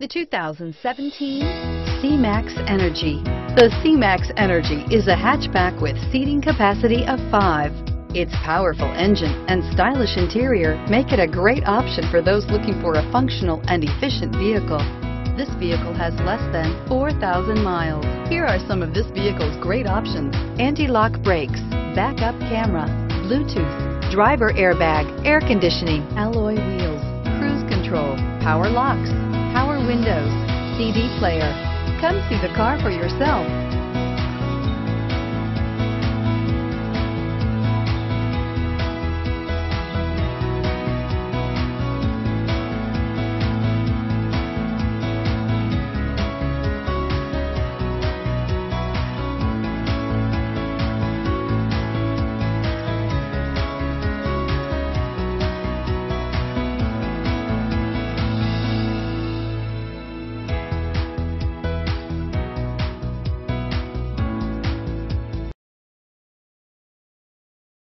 The 2017 C-Max Energi. The C-Max Energi is a hatchback with seating capacity of five. Its powerful engine and stylish interior make it a great option for those looking for a functional and efficient vehicle. This vehicle has less than 4,000 miles. Here are some of this vehicle's great options. Anti-lock brakes, backup camera, Bluetooth, driver airbag, air conditioning, alloy wheels, cruise control, power locks, windows, CD player. Come see the car for yourself.